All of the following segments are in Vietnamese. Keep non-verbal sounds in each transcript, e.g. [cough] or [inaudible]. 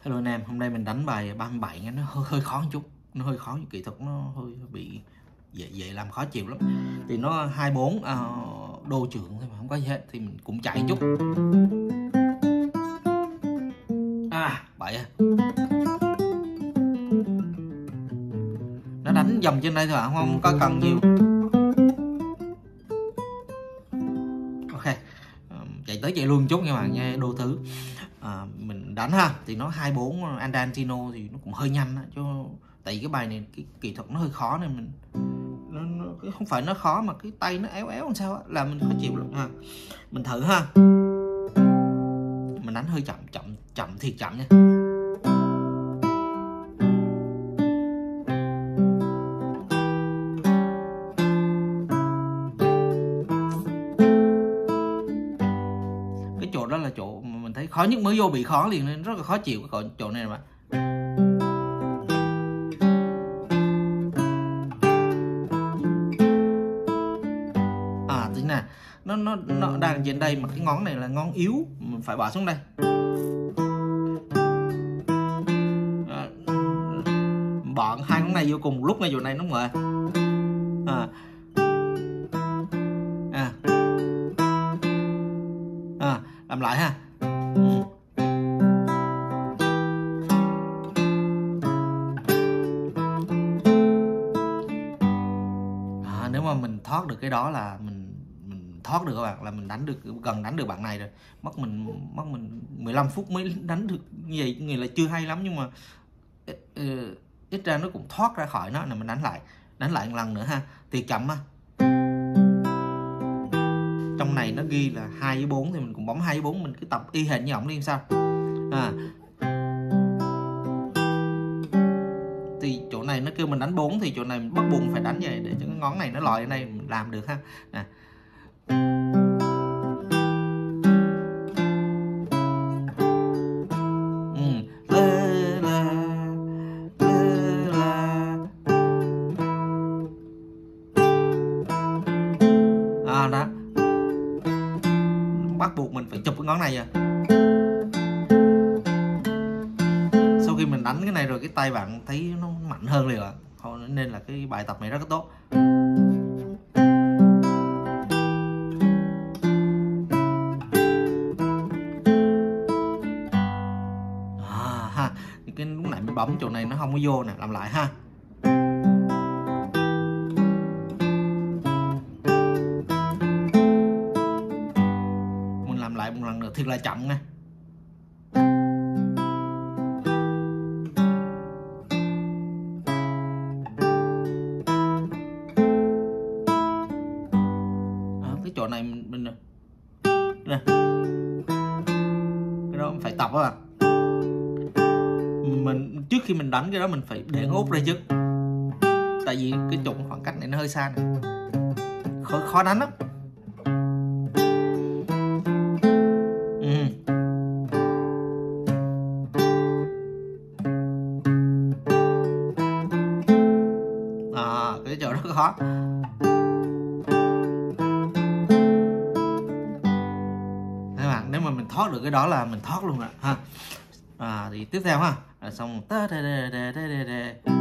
Hello anh em, hôm nay mình đánh bài 37 nghe nó hơi, hơi khó một chút. Nó hơi khó, kỹ thuật nó hơi bị dễ dễ làm khó chịu lắm. Thì nó 24 uh, ờ, đô trưởng thôi mà không có gì hết Thì mình cũng chạy chút. À, bảy à. Nó đánh dòng trên đây thôi à, không có cần nhiều. Tới chạy luôn chút nha bạn nha, đô thứ. À, mình đánh ha thì nó 24 Andantino thì nó cũng hơi nhanh á chứ tại vì cái bài này cái kỹ thuật nó hơi khó nên mình nó, nó không phải nó khó mà cái tay nó éo éo làm sao á là mình khó chịu lắm ha. Mình thử ha. Mình đánh hơi chậm chậm chậm thiệt chậm nha. Khó nhất mới vô bị khó liền nên rất là khó chịu cái chỗ này mà à thế nè nó nó nó đang trên đây mà cái ngón này là ngón yếu mình phải bỏ xuống đây. À, bỏ hai ngón này vô cùng lúc ngay chỗ này nó mời à. À. À làm lại ha. Được cái đó là mình mình thoát được các bạn, là mình đánh được, gần đánh được bạn này rồi. Mất mình mất mình 15 phút mới đánh được như vậy người là chưa hay lắm nhưng mà ít ra nó cũng thoát ra khỏi nó. Là mình đánh lại đánh lại một lần nữa ha. Thì chậm ha. Trong này nó ghi là 2 với 4 thì mình cũng bấm 2 với 4 mình cứ tập y hệt như ổng đi sao? À này nó kêu mình đánh 4 thì chỗ này mình bắt buộc phải đánh vậy, để cho cái ngón này nó lòi ở đây, mình làm được ha. Nè. Ừ, à đó. Bắt buộc mình phải chụp cái ngón này rồi sau khi mình đánh cái này rồi cái tay bạn thấy nó mạnh hơn liền ạ. Nên là cái bài tập này rất là tốt. À ha. Cái lúc nãy mình bấm chỗ này nó không có vô nè, làm lại ha. Mình làm lại một lần nữa, thiệt là chậm nha. Tập đó bạn. Mình trước khi mình đánh cái đó mình phải để út ra trước tại vì cái chỗ khoảng cách này nó hơi xa này khó, khó đánh lắm. Cái đó là mình thoát luôn rồi ha. À thì tiếp theo ha. À, xong ta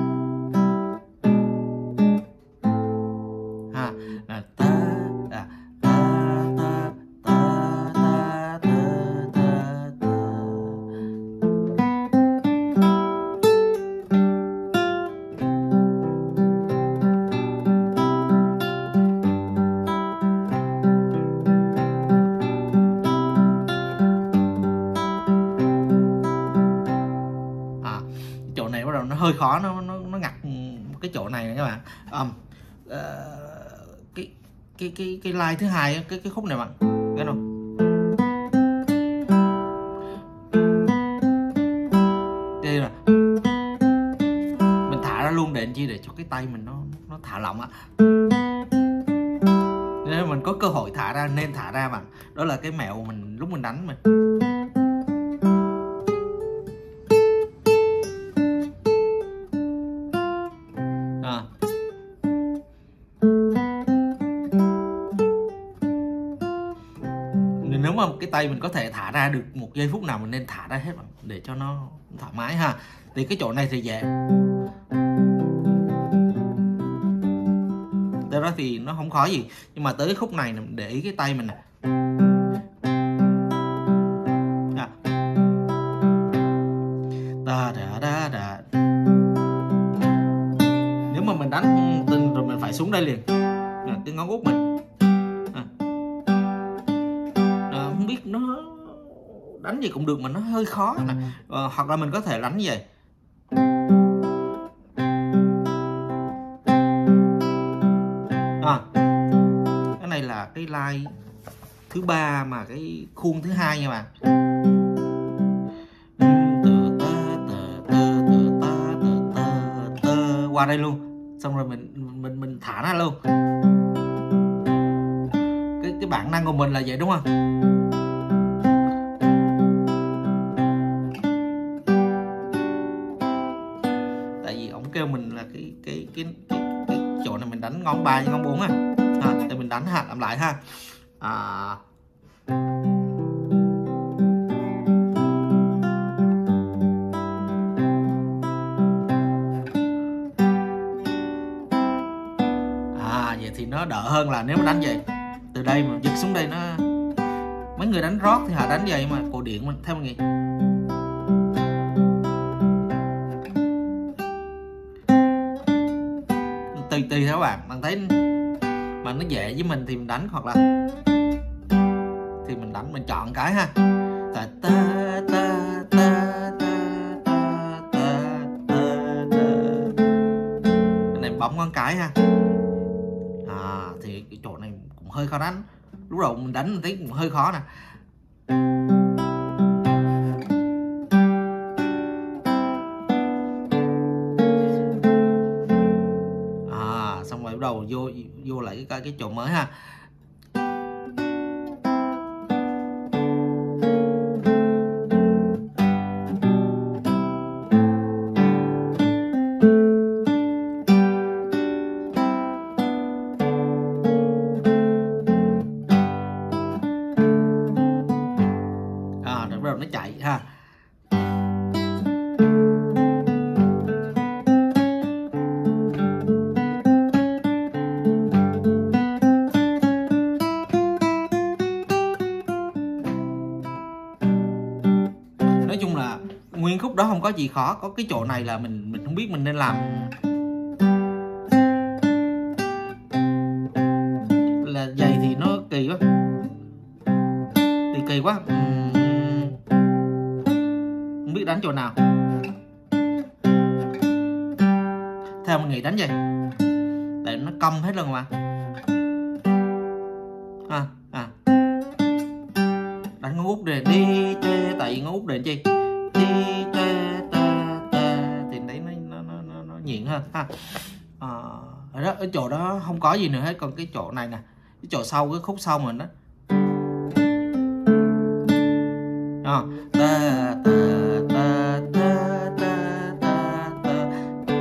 cái cái cái line thứ hai cái cái khúc này bạn, nghe không đây là mình thả ra luôn để làm chi? Để cho cái tay mình nó nó thả lỏng á. Nên mình có cơ hội thả ra, nên thả ra bạn. Đó là cái mẹo mình lúc mình đánh mình cái tay mình có thể thả ra được một giây phút nào mình nên thả ra hết để cho nó thoải mái ha. Thì cái chỗ này thì dễ. Tới đó thì nó không khó gì, nhưng mà tới khúc này để ý cái tay mình này dạ. nếu mà mình đánh tình rồi mình phải xuống đây liền. Đánh gì cũng được mà nó hơi khó nè. À, hoặc là mình có thể đánh như vậy à, cái này là cái line thứ ba mà cái khuôn thứ hai nha bạn. Qua đây luôn. Xong rồi mình mình mình thả ra luôn. Cái cái bản năng của mình là vậy đúng không cái cái cái chỗ này mình đánh ngón ba ngón bốn à, à thì mình đánh ha làm lại ha. À. à thì nó đỡ hơn là nếu mà đánh vậy. Từ đây mà giật xuống đây nó mấy người đánh rót thì họ đánh vậy mà cổ điển mình theo mình nghĩ. Tùy theo các bạn. Bạn thấy mà nó dễ với mình thì mình đánh hoặc là thì mình đánh, mình chọn cái ha. Ta ta ta ta ta ta này bấm con cái ha. À, thì cái chỗ này cũng hơi khó đánh. Lúc đầu mình đánh mình thấy cũng hơi khó nè. Bắt đầu vô vô lại cái cái chỗ mới ha. Đó không có gì khó có cái chỗ này là mình mình không biết mình nên làm. Là vậy thì nó kỳ quá. Thì kỳ quá. Không biết đánh chỗ nào. Theo mình nghĩ đánh vậy. Để nó cong hết luôn mà. À, à. đánh ngón út để đi chơi tại ngón út để chi? Nhịn hơn ha. À, ở ờ, đó ở chỗ đó không có gì nữa hết còn cái chỗ này nè cái chỗ sau cái khúc sau mình đó. À, ta, ta, ta, ta, ta, ta, ta.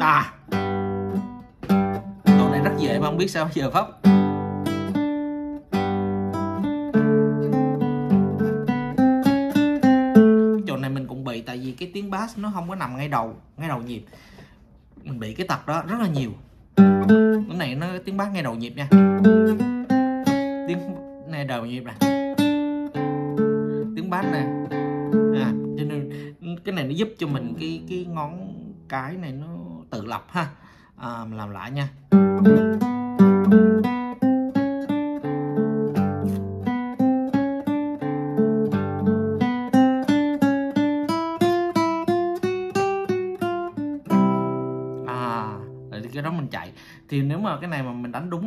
à. Chỗ này rất dễ mà không biết sao giờ pháp cái tiếng bass nó không có nằm ngay đầu ngay đầu nhịp. Mình bị cái tật đó rất là nhiều. Cái này nó tiếng bass ngay đầu nhịp nha. Tiếng này đầu nhịp nè. Tiếng bass nè. À cho nên cái này nó giúp cho mình cái cái ngón cái này nó tự lập ha. À, mình làm lại nha.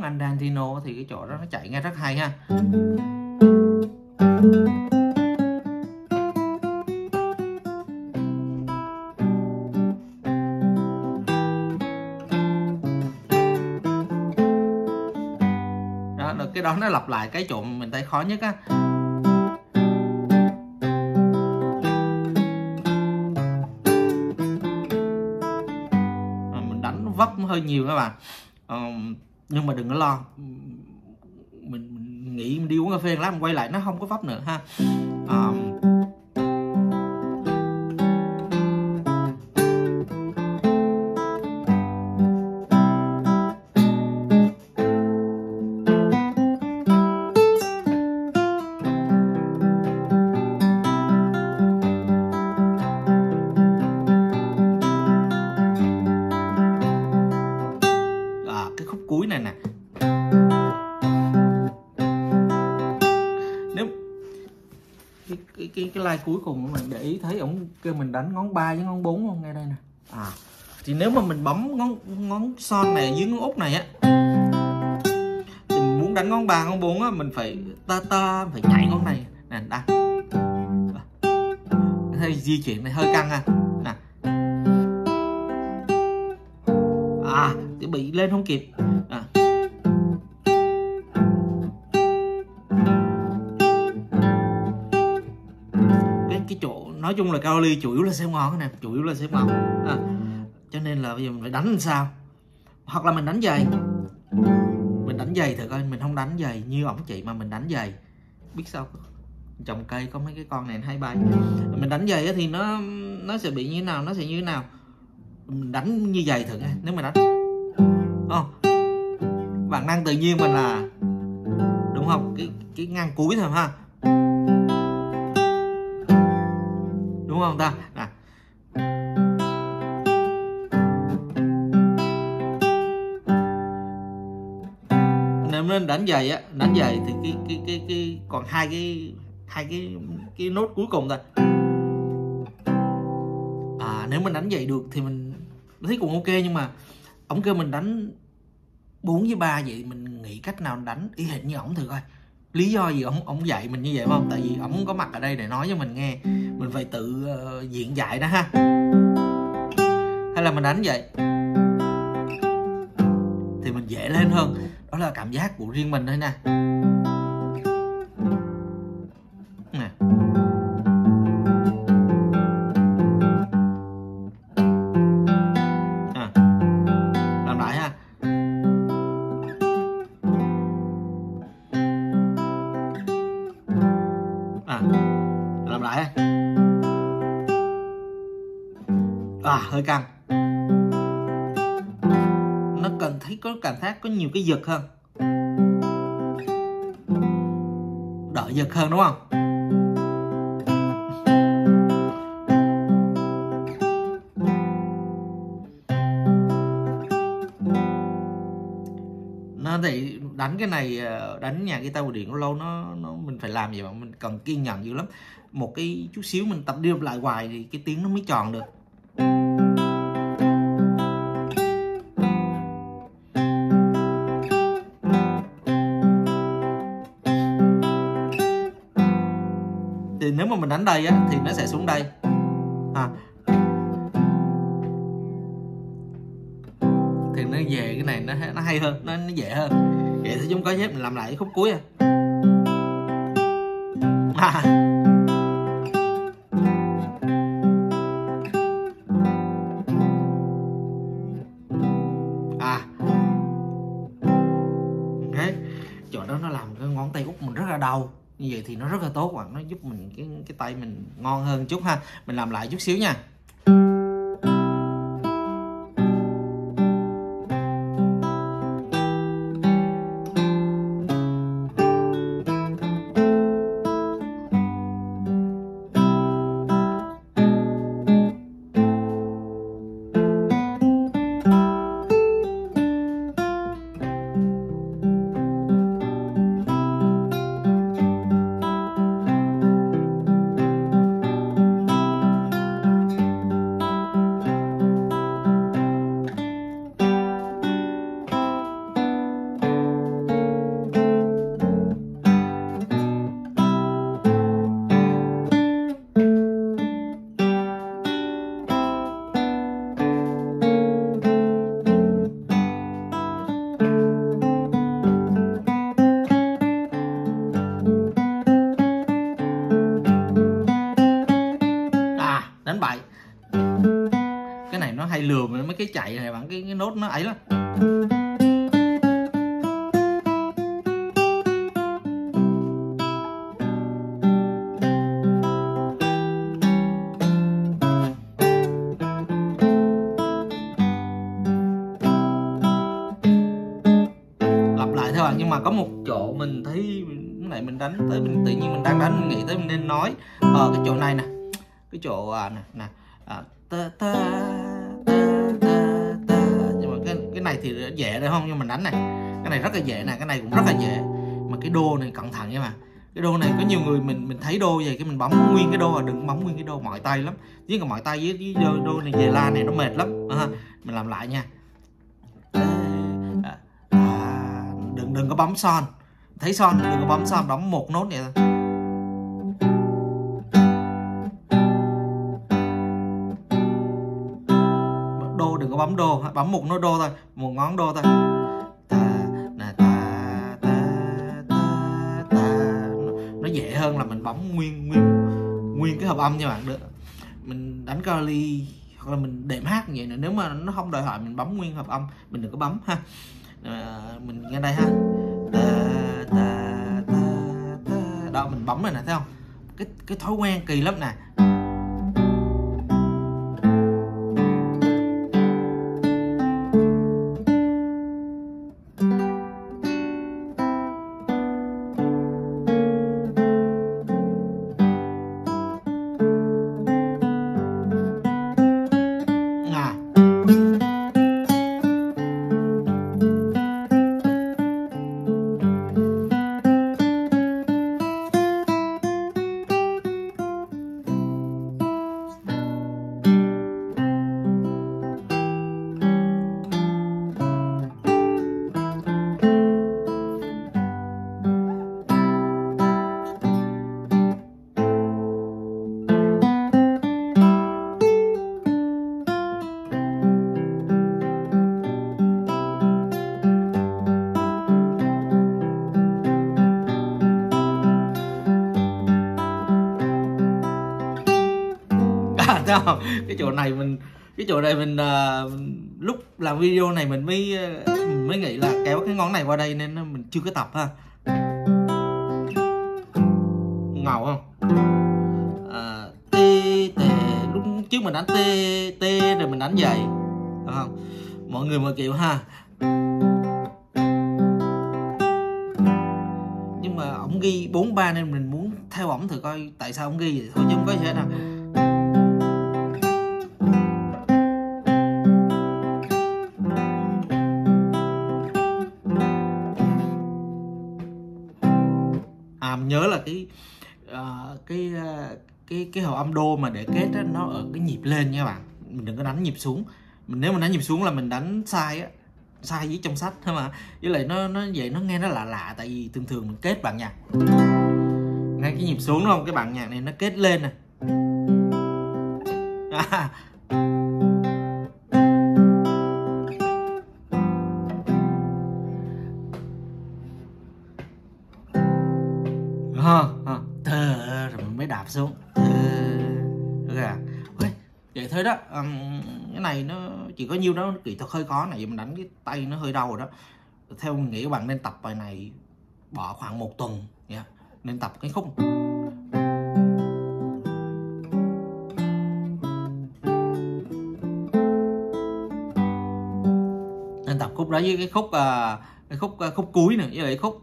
Mà Andantino thì cái chỗ đó nó chạy nghe rất hay ha. Đó cái đó nó lặp lại cái chỗ mình thấy khó nhất á. Vấp hơi nhiều các bạn. Um, nhưng mà đừng có lo. Mình, mình nghĩ mình đi uống cà phê lát mình quay lại. Nó không có vấp nữa ha. Um, cái cuối cùng của mình để ý thấy ổng kêu mình đánh ngón 3 với ngón 4 không ngay đây nè. À thì nếu mà mình bấm ngón ngón son này dưới ngón út này á, thì mình muốn đánh ngón 3 ngón 4 á, mình phải ta ta, phải nhảy ngón này. Nè đang hơi di chuyển này, hơi căng à nè. À thì bị lên không kịp. Nói chung là cao ly chủ yếu là xếp ngón nè chủ yếu là xếp ngón. À. cho nên là bây giờ mình phải đánh làm sao? Hoặc là mình đánh giày. Mình đánh giày thử coi, mình không đánh giày như ổng chị mà mình đánh giày. Biết sao trồng cây có mấy cái con này hay bay. Mình đánh giày thì nó nó sẽ bị như thế nào, nó sẽ như thế nào? Mình đánh như giày thử nghe, nếu mà đánh. Không bản năng tự nhiên mình là, đúng không? Cái cái ngang cuối thôi ha. Đúng không ta? À. nếu nên đánh giày á, đánh giày thì cái cái cái cái, còn hai cái hai cái cái nốt cuối cùng thôi. À nếu mình đánh giày được thì mình thấy cũng ok nhưng mà ổng kêu mình đánh 4 với 3 vậy mình nghĩ cách nào đánh, y hệt như ổng thử coi lý do gì ông ông dạy mình như vậy không? Tại vì ông có mặt ở đây để nói cho mình nghe. Mình phải tự uh, diện dạy đó ha. Hay là mình đánh vậy? Thì mình dễ lên hơn. Đó là cảm giác của riêng mình thôi nè. Cái giật hơn. Đỡ giật hơn đúng không? Nó thì đánh cái này ờ, đánh nhà guitar cổ điển lâu nó nó mình phải làm gì mà mình cần kiên nhẫn dữ lắm. Một cái chút xíu mình tập đi lại hoài thì cái tiếng nó mới tròn được. Đánh đây á thì nó sẽ xuống đây. À. thì nó về cái này nó nó hay hơn nó, nó dễ hơn. Vậy thì chúng có nhé mình làm lại khúc cuối à, à. à. đầu như vậy thì nó rất là tốt và nó giúp mình cái cái tay mình ngon hơn chút ha. Mình làm lại chút xíu nha. chạy này bằng cái, cái nốt nó ấy lắm. Nhưng mà có một chỗ mình thấy này mình đánh tới mình tự nhiên mình đang đánh mình nghĩ tới mình nên nói. Ở ờ, cái chỗ này nè cái chỗ à, nè nè. À, ta ta. Thì dễ đấy không? Nhưng mà đánh này cái này rất là dễ nè cái này cũng rất là dễ. Mà cái đô này cẩn thận nha mà cái đô này có nhiều người mình mình thấy đô vậy cái mình bấm nguyên cái đô à đừng bấm nguyên cái đô mỏi tay lắm. Với cả mỏi tay với, với đô, đô này về la này nó mệt lắm. À, mình làm lại nha. À, à, đừng đừng có bấm son. Thấy son đừng có bấm son đóng một nốt vậy thôi. Bấm đô bấm một nốt đô thôi một ngón đô thôi. Ta nè ta ta ta ta nó dễ hơn là mình bấm nguyên nguyên nguyên cái hợp âm nha bạn. Được. Mình đánh kali hoặc là mình đệm hát như vậy nữa. Nếu mà nó không đòi hỏi mình bấm nguyên hợp âm mình đừng có bấm ha. À, mình nghe đây ha. Ta ta ta ta. Đó mình bấm rồi nè thấy không? Cái cái thói quen kỳ lắm nè. [laughs] thấy không? Cái chỗ này mình cái chỗ này mình uh, lúc làm video này mình mới mình mới nghĩ là kéo cái ngón này qua đây nên mình chưa có tập ha. Ngầu không? Ờ, à, tê tê lúc trước mình đánh tê tê rồi mình đánh dày Đúng không? Mọi người mọi kiểu ha. Nhưng mà ổng ghi 43 nên mình muốn theo ổng thử coi tại sao ổng ghi vậy. Thôi chứ không có gì hết đâu à nhớ là cái uh, cái uh, cái cái hợp âm đô mà để kết á, nó ở cái nhịp lên nha bạn. Mình đừng có đánh nhịp xuống. Mình nếu mà đánh nhịp xuống là mình đánh sai á sai với trong sách thôi mà. Với lại nó nó vậy nó nghe nó lạ lạ tại vì thường thường mình kết bạn nhạc. Ngay cái nhịp xuống đúng không? Cái bản nhạc này nó kết lên nè. [laughs] À, đạp xuống. Ờ, Thơ được à? vậy thế đó Ừm, cái này nó chỉ có nhiêu đó kỹ thuật hơi khó này mình đánh cái tay nó hơi đau rồi đó. Theo mình nghĩ các bạn nên tập bài này bỏ khoảng một tuần nha nên tập cái khúc. Nên tập khúc đó với cái khúc uh, cái khúc uh, khúc cuối nữa với lại khúc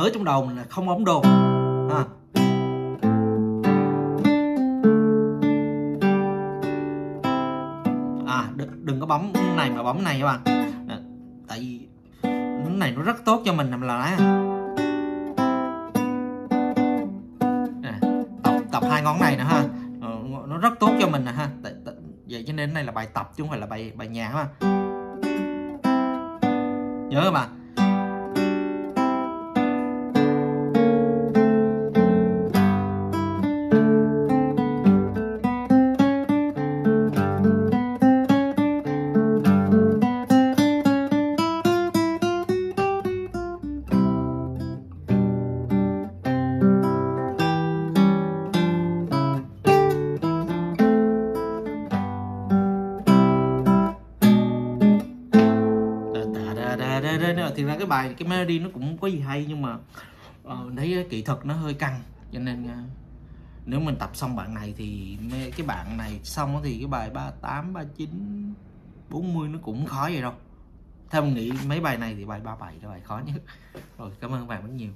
nhớ trong đầu mình là không ống đồ. À. à đừng, đừng có bấm này mà bấm này các bạn. À, tại vì cái này nó rất tốt cho mình làm là nè tập tập hai ngón này nữa ha. Ờ, nó rất tốt cho mình nè ha. Tại, tại, vậy cho nên này là bài tập chứ không phải là bài bài nhạc ha nhớ các bạn. Cái melody nó cũng có gì hay nhưng mà uh, thấy kỹ thuật nó hơi căng. Cho nên uh, nếu mình tập xong bạn này thì cái bạn này xong thì cái bài 38 39 40 nó cũng khó vậy đâu. Theo mình nghĩ mấy bài này thì bài 37 là bài khó nhất. Rồi cảm ơn bạn rất nhiều.